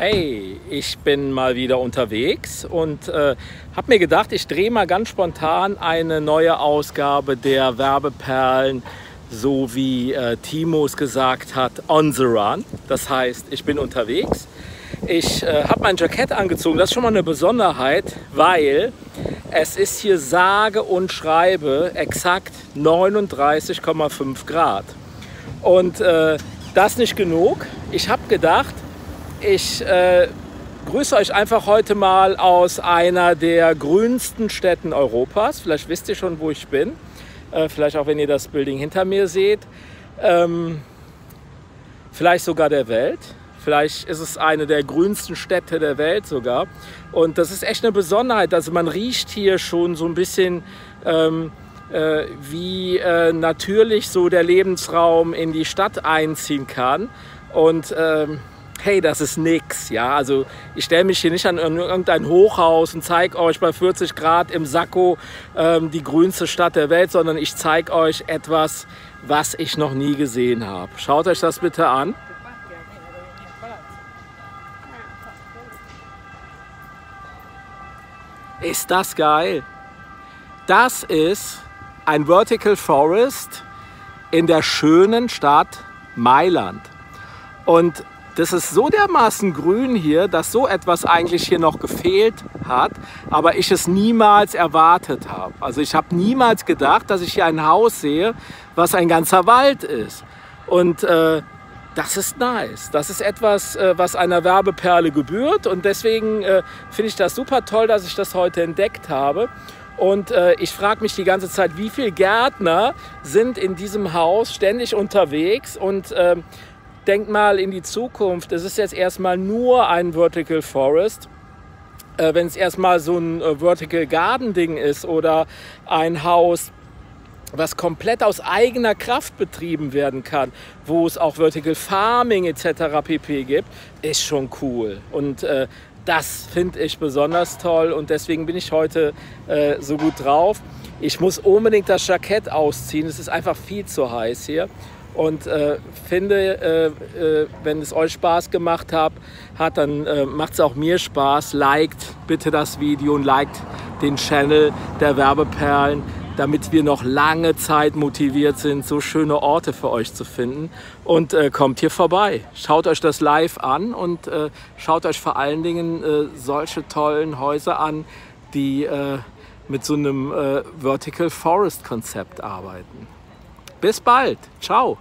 Hey, ich bin mal wieder unterwegs und äh, habe mir gedacht, ich drehe mal ganz spontan eine neue Ausgabe der Werbeperlen, so wie äh, es gesagt hat, on the run. Das heißt, ich bin unterwegs. Ich äh, habe mein Jackett angezogen. Das ist schon mal eine Besonderheit, weil es ist hier sage und schreibe exakt 39,5 Grad. Und äh, das nicht genug. Ich habe gedacht, ich äh, grüße euch einfach heute mal aus einer der grünsten Städten Europas. Vielleicht wisst ihr schon, wo ich bin. Äh, vielleicht auch, wenn ihr das Building hinter mir seht. Ähm, vielleicht sogar der Welt. Vielleicht ist es eine der grünsten Städte der Welt sogar. Und das ist echt eine Besonderheit. Also man riecht hier schon so ein bisschen, ähm, äh, wie äh, natürlich so der Lebensraum in die Stadt einziehen kann. Und ähm, hey, das ist nix. Ja, also ich stelle mich hier nicht an irgendein Hochhaus und zeige euch bei 40 Grad im Sakko ähm, die grünste Stadt der Welt, sondern ich zeige euch etwas, was ich noch nie gesehen habe. Schaut euch das bitte an. Ist das geil? Das ist ein Vertical Forest in der schönen Stadt Mailand. Und das ist so dermaßen grün hier, dass so etwas eigentlich hier noch gefehlt hat, aber ich es niemals erwartet habe. Also ich habe niemals gedacht, dass ich hier ein Haus sehe, was ein ganzer Wald ist. Und äh, das ist nice. Das ist etwas, äh, was einer Werbeperle gebührt und deswegen äh, finde ich das super toll, dass ich das heute entdeckt habe. Und äh, ich frage mich die ganze Zeit, wie viele Gärtner sind in diesem Haus ständig unterwegs und äh, denkt mal in die Zukunft. Es ist jetzt erstmal nur ein Vertical Forest. Äh, Wenn es erstmal so ein äh, Vertical Garden Ding ist oder ein Haus, was komplett aus eigener Kraft betrieben werden kann, wo es auch Vertical Farming etc. pp gibt, ist schon cool. Und äh, das finde ich besonders toll und deswegen bin ich heute äh, so gut drauf. Ich muss unbedingt das Jackett ausziehen, es ist einfach viel zu heiß hier und äh, finde, äh, äh, wenn es euch Spaß gemacht hat, hat dann äh, macht es auch mir Spaß. Liked bitte das Video und liked den Channel der Werbeperlen, damit wir noch lange Zeit motiviert sind, so schöne Orte für euch zu finden. Und äh, kommt hier vorbei. Schaut euch das live an und äh, schaut euch vor allen Dingen solche tollen Häuser an, die mit so einem Vertical Forest Konzept arbeiten. Bis bald. Ciao.